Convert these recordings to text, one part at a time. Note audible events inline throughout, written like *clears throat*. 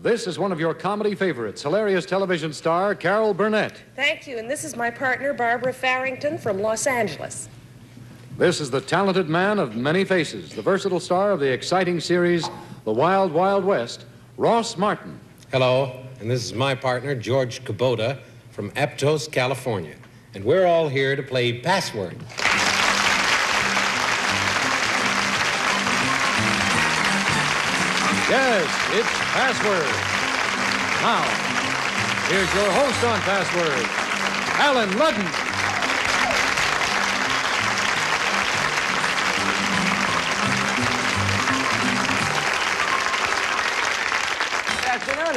This is one of your comedy favorites, hilarious television star Carol Burnett. Thank you. And this is my partner, Barbara Farrington from Los Angeles. This is the talented man of many faces, the versatile star of the exciting series The Wild Wild West, Ross Martin. Hello, and this is my partner, George Kubota from Aptos, California. And we're all here to play Password. Yes, it's Password. Now, here's your host on Password, Allen Ludden.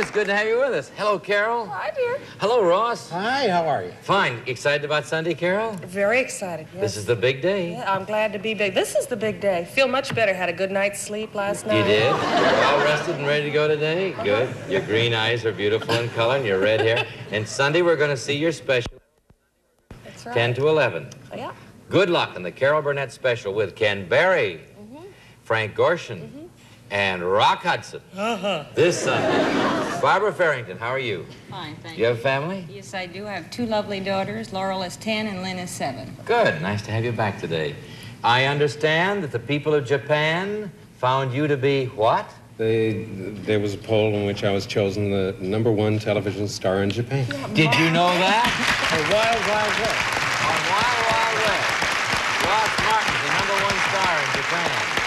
It's good to have you with us. Hello, Carol. Hi, dear. Hello, Ross. Hi, how are you? Fine. Excited about Sunday, Carol? Very excited. Yes. This is the big day. Yeah, I'm glad to be big. This is the big day. Feel much better. Had a good night's sleep last night. You did? You're all rested and ready to go today? Good. Your green eyes are beautiful in color and your red hair. And Sunday, we're going to see your special, That's right. 10 to 11. Oh, yeah. Good luck in the Carol Burnett special with Ken Berry, mm-hmm. Frank Gorshin, mm-hmm. And Rock Hudson. Uh-huh. This Sunday. Barbara Farrington, how are you? Fine, thank You You have a family? Yes, I do. I have two lovely daughters. Laurel is 10 and Lynn is 7. Good. Nice to have you back today. I understand that the people of Japan found you to be what? They, there was a poll in which I was chosen the number one television star in Japan. Did you know that? *laughs* A wild, wild west. On Wild Wild West, Ross Martin's the number one star in Japan.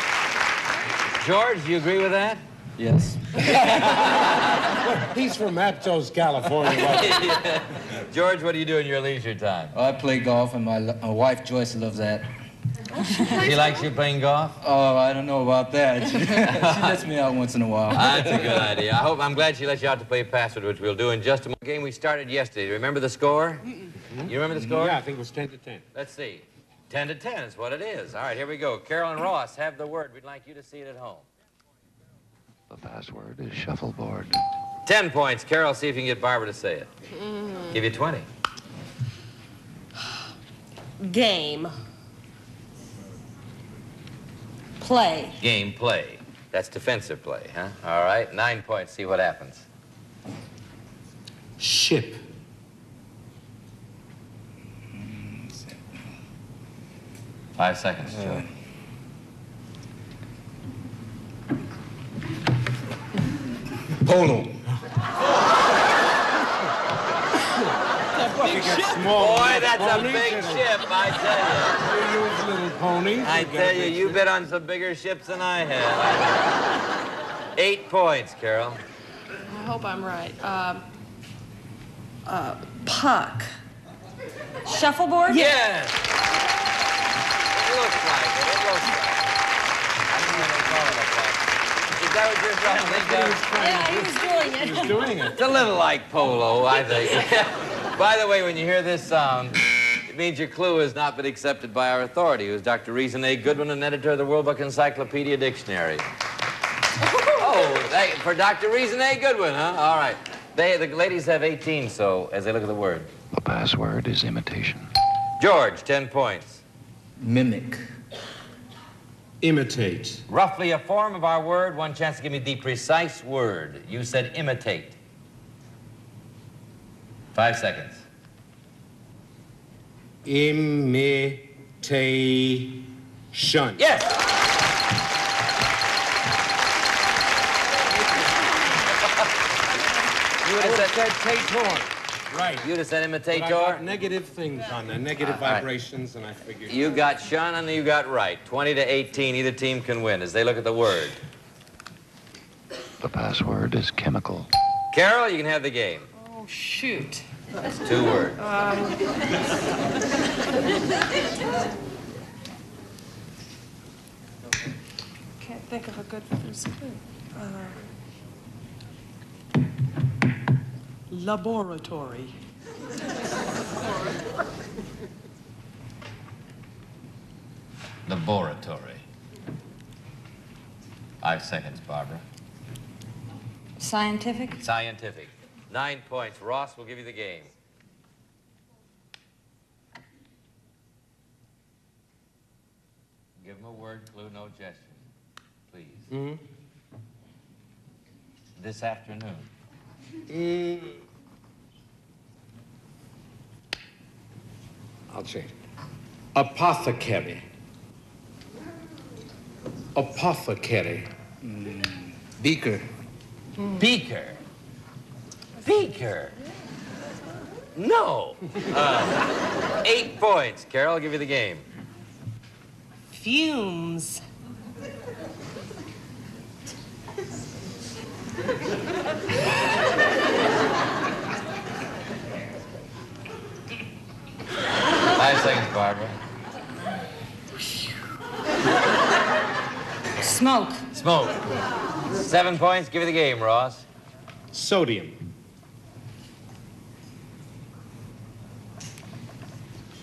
George, do you agree with that? Yes. *laughs* He's from Aptos, California. *laughs* George, what do you do in your leisure time? I play golf, and my, my wife Joyce loves that. She likes you playing golf? Oh, I don't know about that. *laughs* she lets me out once in a while. That's a good idea. I hope I'm glad she lets you out to play password, which we'll do in just a moment. Game we started yesterday. Do you remember the score? You remember the score? yeah, I think it was 10 to 10. Let's see. 10 to 10 is what it is. All right, here we go. Carolyn Ross have the word. We'd like you to see it at home. The password is shuffleboard. 10 points. Carol, see if you can get Barbara to say it. Mm. Give you 20. Game. Play. Game play. That's defensive play, huh? All right, nine points. See what happens. Ship. Five seconds, Joe. Polo. Boy, that's a big ship, I tell you. Use little ponies. I tell you, you been on some bigger ships than I have. Eight points, Carol. I hope I'm right. Um, uh, puck. Shuffleboard? Yes! It looks like it. It looks like it. I don't know what call it a puck. Is that what you're trying to think of? Yeah, he was doing it. He's doing it. It's a little like polo, I think. *laughs* By the way, when you hear this sound, it means your clue has not been accepted by our authority, who's Dr. Reason A. Goodwin, an editor of the World Book Encyclopedia Dictionary. *laughs* oh, they, for Dr. Reason A. Goodwin, huh? All right. They, the ladies have 18, so as they look at the word. The password is imitation. George, 10 points. Mimic. Imitate. Roughly a form of our word, one chance to give me the precise word. You said imitate. Five seconds. Imitation. Yes! You would have said, Imitator. Right. you'd have said But imitator. negative things on there, negative All right. vibrations, and I figured. You got Sean and you got right. 20 to 18, either team can win as they look at the word. The password is chemical. Carol, you can have the game. Oh, shoot. That's Two words. Can't think of a good first clue. Uh, laboratory. Laboratory. Five seconds, Barbara. Scientific? Scientific. Nine points. Ross will give you the game. Give him a word clue, no gesture. Please. Hmm. this afternoon? I'll change it. Apothecary. Apothecary. Beaker. Beaker. Beaker. No. Uh, eight points. Carol, I'll give you the game. Fumes. *laughs* Five seconds, Barbara. Smoke. Smoke. Seven points. Give you the game, Ross. Sodium.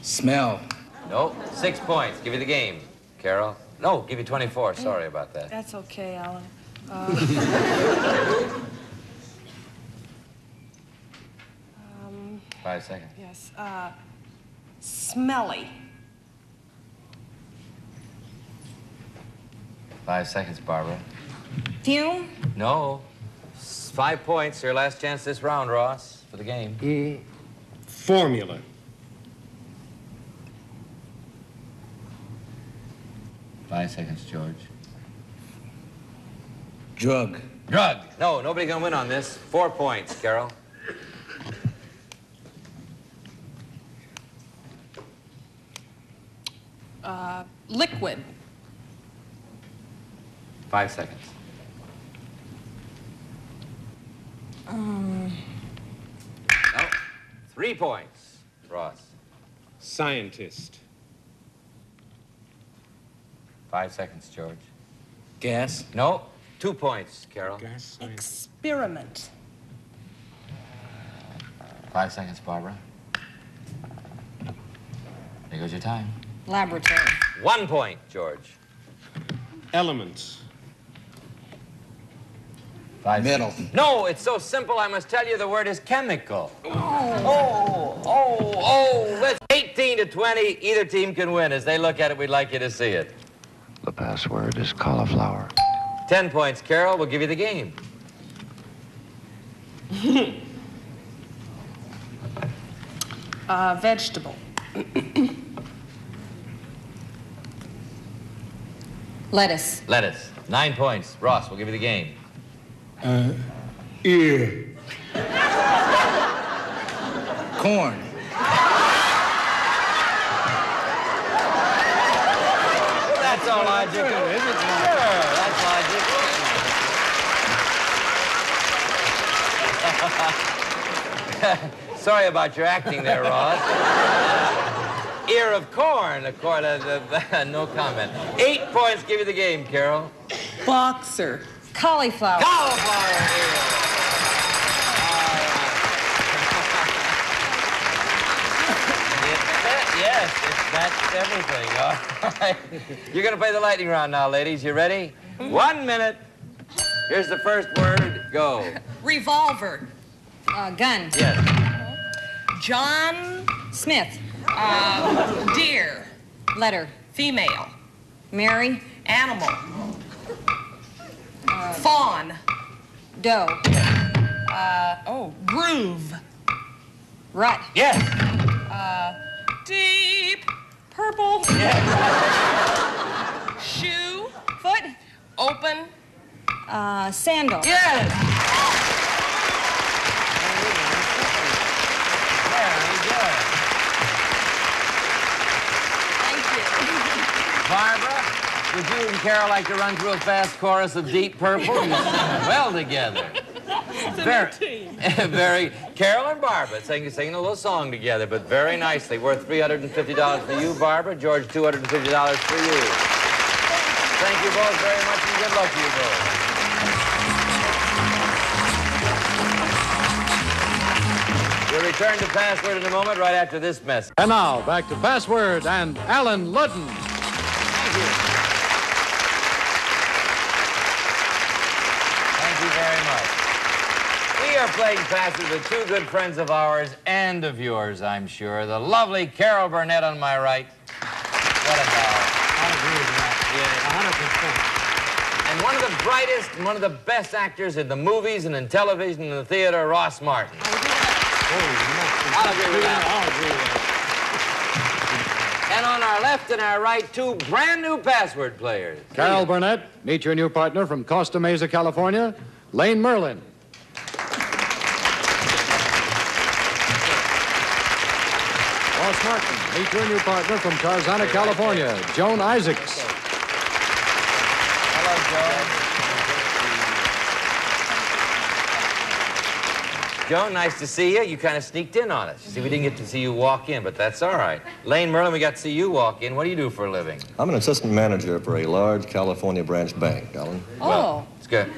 Smell. Nope. Six points. Give you the game, Carol. No, give you 24. Sorry about that. That's okay, Allen. *laughs* Five seconds. Yes. Uh, smelly. Five seconds, Barbara. Fume. No. S- Five points. Your last chance this round, Ross, for the game. Formula. Five seconds, George. Drug. Drug. No, nobody gonna win on this. Four points, Carol. Uh, liquid. Five seconds. Um, No. Three points, Ross. Scientist. Five seconds, George. Gas. No. Two points, Carol. Gas scientist. Experiment. Five seconds, Barbara. There goes your time. Laboratory. One point, George. Elements. Five Metal. No, it's so simple. I must tell you the word is chemical. Oh, oh, oh. Let's 18 to 20. Either team can win. As they look at it, we'd like you to see it. The password is cauliflower. Ten points, Carol. We'll give you the game. *laughs* Uh, vegetable. *clears throat* Lettuce. Lettuce. Nine points. Ross, we'll give you the game. Uh, Ear. *laughs* Corn. That's all logical. Sure, that's logical. *laughs* Sorry about your acting there, Ross. Ear of corn, of course, uh, uh, no comment. Eight points give you the game, Carol. Boxer. Cauliflower. Cauliflower ear. Yes, that's everything. All right. You're going to play the lightning round now, ladies. You ready? One minute. Here's the first word. Go. Revolver. Uh, gun. Yes. John. Smith. Uh, deer. Letter. Female. Mary. Animal. Fawn. Doe. Oh, groove. Rut. Yes. Deep. Purple. Yes. Shoe. Foot. Open. Uh, sandal. Yes. Very good. Thank you. Barbara, would you and Carol like to run through a fast chorus of Deep Purple? You sing well together. Very, *laughs* very. Carol and Barbara singing, singing a little song together, but very nicely. Worth $350 for you, Barbara. George, $250 for you. Thank you both very much, and good luck to you both. We'll return to Password in a moment, right after this message. And now, back to Password and Allen Ludden. Thank you. Thank you very much. We are playing passes with two good friends of ours and of yours, I'm sure. The lovely Carol Burnett on my right. What a doll. I agree with that. Yeah. 100%. And one of the brightest and one of the best actors in the movies and in television and the theater, Ross Martin. I'll agree with that. And on our left and our right, two brand new password players. Carol Burnett, meet your new partner from Costa Mesa, California, Lane Merlin. Martin, meet your new partner from Tarzana, California, Joan Isaacs. Hello, Joan. Joan, nice to see you. You kind of sneaked in on us. See, we didn't get to see you walk in, but that's all right. Lane Merlin, we got to see you walk in. What do you do for a living? I'm an assistant manager for a large California branch bank, Ellen. Oh, It's good.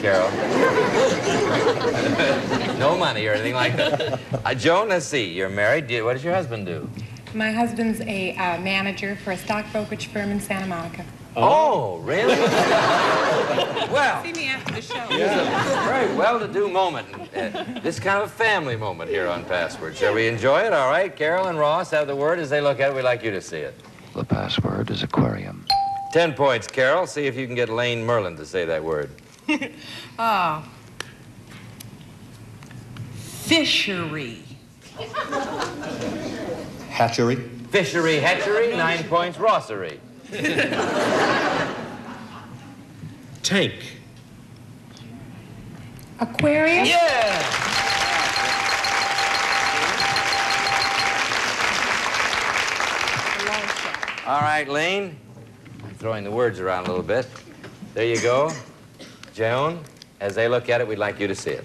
Carol. no money or anything like that. Uh, Joan, let's see. You're married. Do you- What does your husband do? My husband's a uh, manager for a stock brokerage firm in Santa Monica. Oh, really? well, See me after the show. it's a very well-to-do moment. Uh, this kind of a family moment here on Password. Shall we enjoy it? All right. Carol and Ross have the word. As they look at it, we'd like you to see it. The password is aquarium. Ten points, Carol. See if you can get Lane Merlin to say that word. Oh. *laughs* Fishery. Hatchery. Fishery, hatchery, nine points, Rossery. *laughs* Tank. Aquarium? Yeah! All right, Lane. I'm throwing the words around a little bit. There you go. Joan, as they look at it, we'd like you to see it.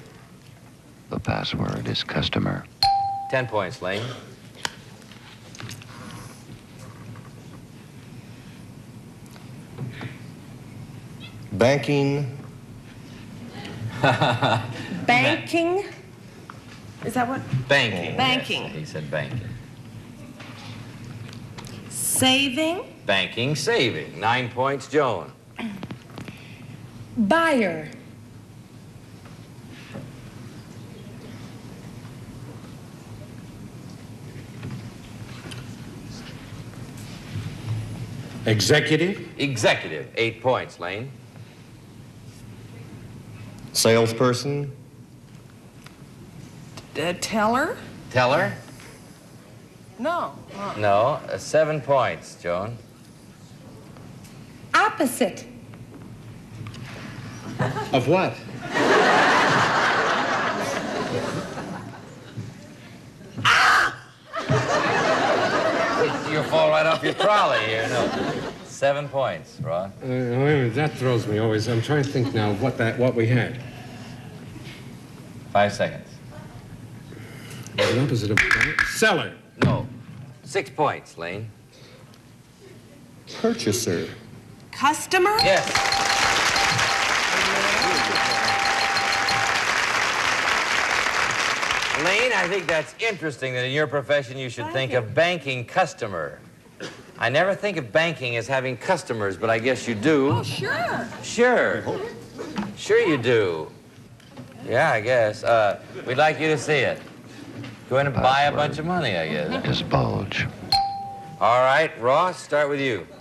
The password is customer. Ten points, Lane. Banking. *laughs* Banking. Is that what? Banking. Banking. Yes, he said banking. Saving. Banking, saving. Nine points, Joan. Buyer. Executive. Executive, eight points, Lane. Salesperson. Uh, teller. Teller? No. No, uh, seven points, Joan. Opposite. Of what? Ah! You'll fall right off your trolley here. No. Seven points, Ross. Uh, wait a minute, that throws me always. I'm trying to think now what that what we had. Five seconds. The opposite of seller. No. Six points, Lane. Purchaser. customer. Yes. Lane, I think that's interesting that in your profession you should think of banking customer. I never think of banking as having customers, but I guess you do. Oh, sure. Sure. Sure you do. Yeah, I guess. Uh, we'd like you to see it. Go in and buy a bunch of money, I guess. Is bulge. All right, Ross, start with you. *laughs*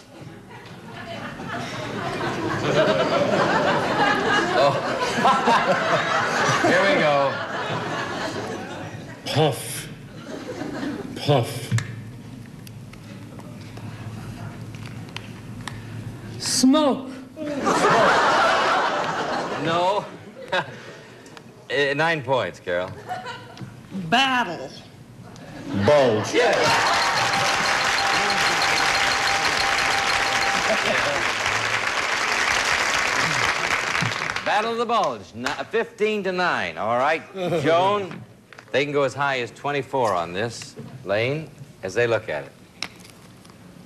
oh. *laughs* Here we go. Puff. Puff. Smoke. No. *laughs* Eh, Nine points, Carol. Battle. Bulge. Battle of the Bulge, 15 to 9. All right, Joan, they can go as high as 24 on this. Lane, as they look at it.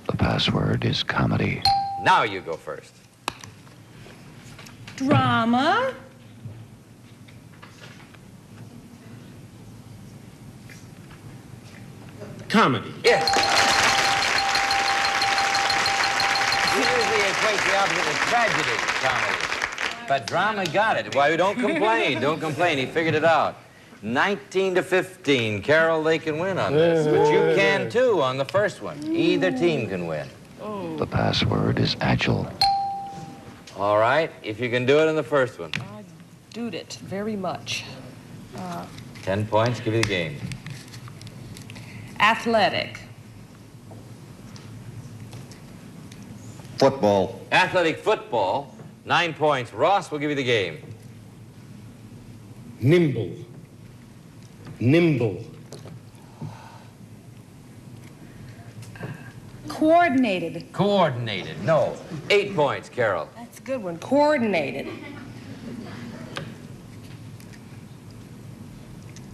The password is comedy. Now you go first. Drama. Comedy. Yes. We usually equate the opposite with tragedy, comedy. But drama got it. Why, you don't complain. Don't complain. He figured it out. 19 to 15. Carol, they can win on this. But you can too on the first one. Either team can win. The password is agile. All right, if you can do it in the first one. I Dude it very much. Uh, Ten points, give you the game. Athletic. Football. Athletic football, nine points. Ross will give you the game. Nimble. Nimble. Coordinated. Coordinated, no. Eight points, Carol. That's a good one. Coordinated.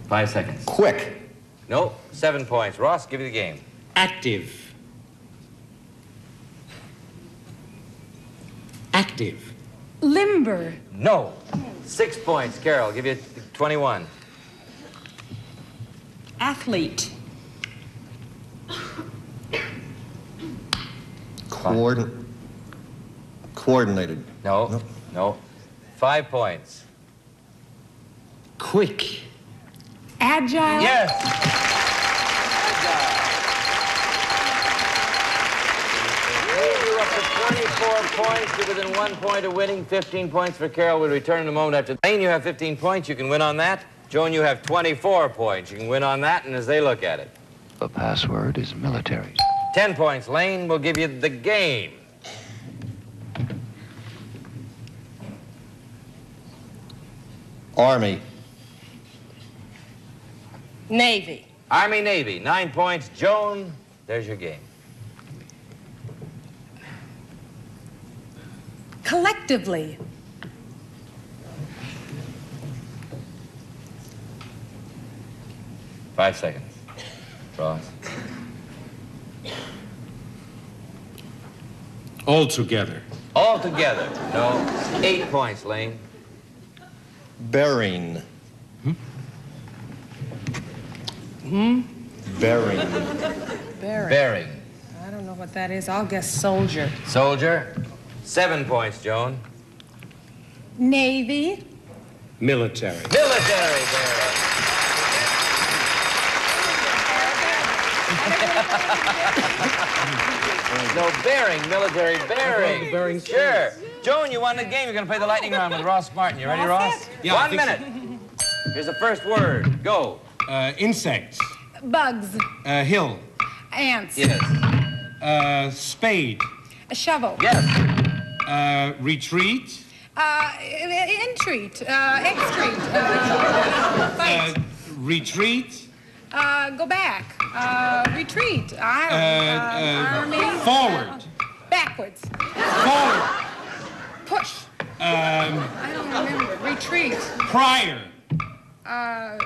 Five seconds. Quick. No. seven points. Ross, give you the game. Active. Active. Limber. No. Six points, Carol. Give you 21. Athlete. Coordin- coordinated. No, Nope. no. Five points. Quick. Agile. Yes. You're up to 24 points. You're within one point of winning. 15 points for Carol. We'll return in a moment after. Lane, you have 15 points. You can win on that. Joan, you have 24 points. You can win on that, and as they look at it. The password is military. 10 points. Lane will give you the game. Army. Navy. Army, Navy, nine points. Joan, there's your game. Collectively. Five seconds. Ross. All together. All together. No. Eight points, Lane. Bearing. Hmm? Bearing. Barry. Bearing. I don't know what that is. I'll guess soldier. Soldier. Seven points, Joan. Navy. Military. Military bearing. *laughs* no, bearing, military bearing. bearing Sure. Joan, you won the game. You're going to play the lightning round with Ross Martin. You ready, Ross? Yeah, One think so. minute. Here's the first word. Go. Uh, insects. Bugs. Uh, hill. Ants. Yes. Uh, spade. A shovel. Yes. Uh, retreat. Uh, entreat. Uh, extreat. Uh. Uh, retreat. Uh, go back. Uh, retreat. I Uh, don't uh, uh, army. forward. Backwards. Forward. Push. Um, I don't remember. Retreat. prior. Uh,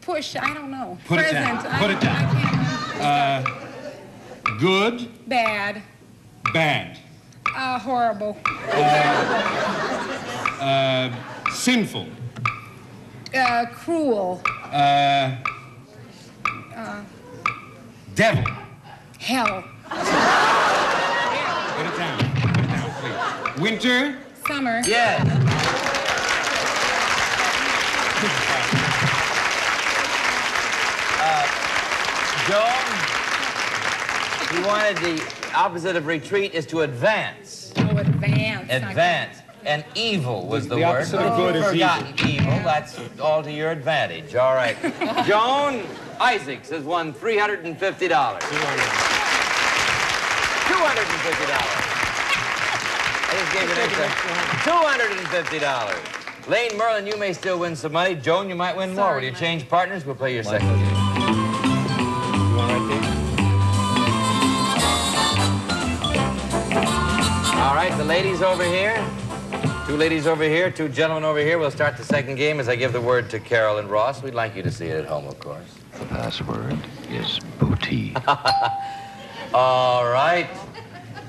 push. I don't know. Put it Present. down. I, Put it down. I can't remember. Good. Bad. Bad. Uh, horrible. Uh, sinful. Uh, cruel. Uh, devil. Hell. Put it down. Put it down, please. Winter. Summer. Yes. *laughs* Uh, Joan, you wanted the opposite of retreat is to advance. Oh, advance. Advance. And evil was the, The word. opposite of good you've is forgotten evil. That's all to your advantage. All right. *laughs* Joan Isaacs has won $350. $250. I just gave you extra $250. Lane Merlin, you may still win some money. Joan, you might win more. Sorry, Will you Mike. change partners? We'll play your second game. You want to write All right, the ladies over here. Two ladies over here, two gentlemen over here. We'll start the second game as I give the word to Carol and Ross. We'd like you to see it at home, of course. The password is booty. *laughs* All right.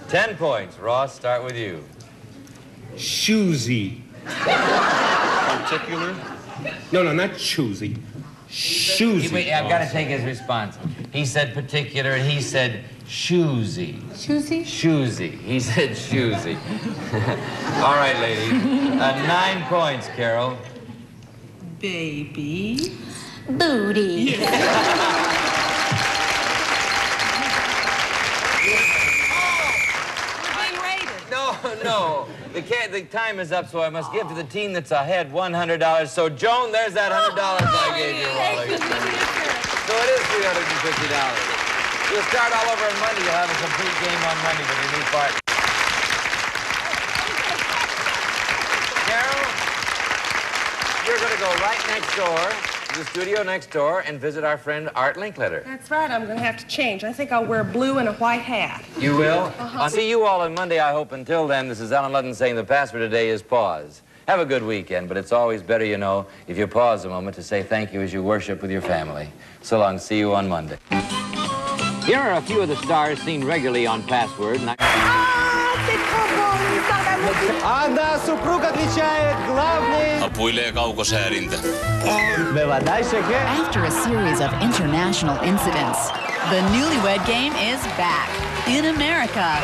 Ten points. Ross, start with you. Shoesy. Particular. No, no, not choosy. Shoesy. Wait, I've got to take his response. He said particular, and he said shoesy. Choosy. Shoesy. He said shoesy. *laughs* All right, ladies. Uh, nine points, Carol. Baby. Booty. We're being raided. No, no. The, ca- the time is up, so I must give to the team that's ahead $100. So, Joan, there's that $100 I gave you. while I was there. So it is $350. We'll start all over on Monday. You'll have a complete game on Monday with your new partner. Carol, you're going to go right next door to the studio next door and visit our friend Art Linkletter. That's right. I'm going to have to change. I think I'll wear blue and a white hat. You will? Uh-huh. I'll see you all on Monday, I hope. Until then, this is Allen Ludden saying the password today is pause. Have a good weekend, but it's always better, you know, if you pause a moment to say thank you as you worship with your family. So long. See you on Monday. Here are a few of the stars seen regularly on Password. and А Супруг отвечает, главный... After a series of international incidents, the newlywed game is back in America.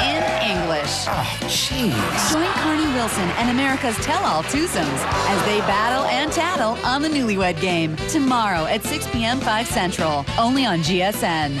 In English. Oh, jeez. Join Carnie Wilson and America's tell-all twosomes as they battle and tattle on the newlywed game tomorrow at 6 p.m. 5 Central, only on GSN.